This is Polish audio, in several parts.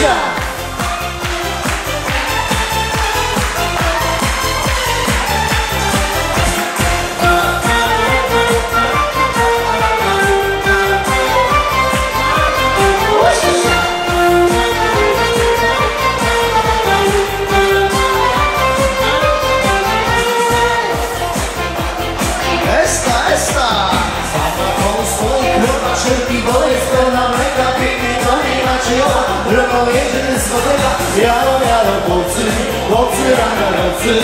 Esta, Jaro, jaro, chłopcy, chłopcy, rano, nocy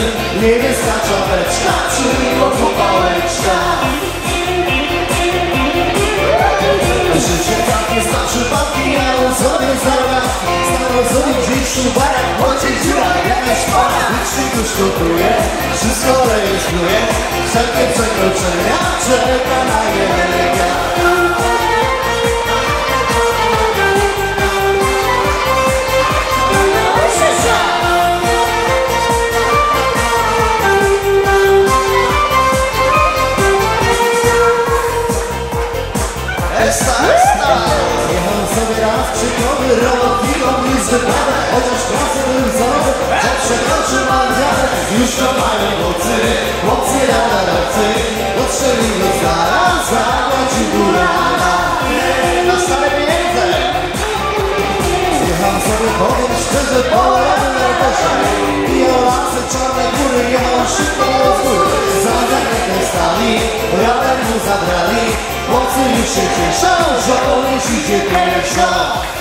Niebieska czapeczka, czyli pałeczka Życie takie zna przypadki, jadą sobie zarobki Staną sobie gdzieś w szubarach, choć dziura jakaś para Licznik już gotuje, wszystko rejestruje. Wszelkie przekroczenia czeka na jelega krzykowy robot i on nic wypada Chociaż klasy był wzorowy, co przekroczył mandziarę Już to mają chłopcy, chłopcy radarocy Dotrzeli go zaraz, zapłacił górala Na stare pieniądze! Zjechał sobie, powiem szczerze, po lewym narkosie I o lasy czarne góry jechał szybko do góry Za stali, radar mu zabrali. Chłopcy już się cieszą, żołnierz idzie pieszo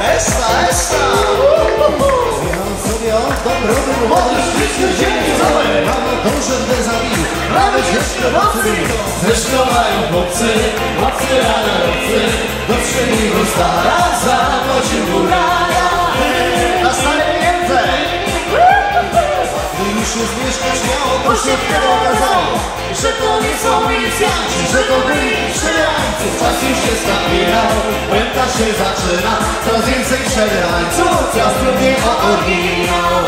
Esta, esta! Zjechał sobie od dobrowy młody Wszystko ziemi całe Mamy dobrze dezabił Nawet jeszcze nocy Zresztą mają chłopcy Chłopcy rana nocy Dotrzeli go stara Zapłacił górala Na stare pieniądze Gdy już jest mieszkać miało To się wtedy okazało Że to nie są milicjanci Że to byli Pęta się zaczyna Coraz więcej strzelańców Coraz trudniej o oryginał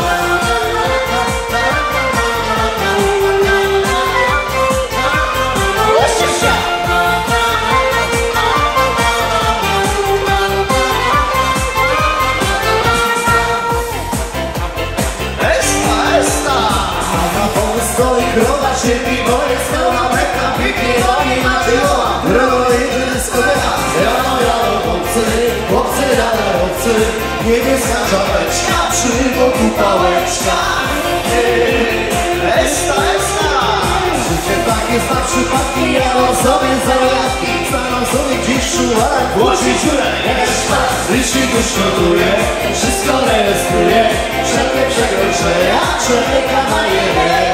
Esta, esta! Na polsko i krowa cierpi, bo jest pełna mleka Pięknie oni ma chłopcy, chłopcy rano chłopcy Niebieska czapeczka, przy boku pałeczka. Esta, esta! Życie takie zna przypadki, jadą sobie zajawki Staną sobie gdzieś w szułach, głosi dziurę, jakaś szmat Licznik już notuje, wszystko rejestruje Wszelkie przekroczenia czeka na jeden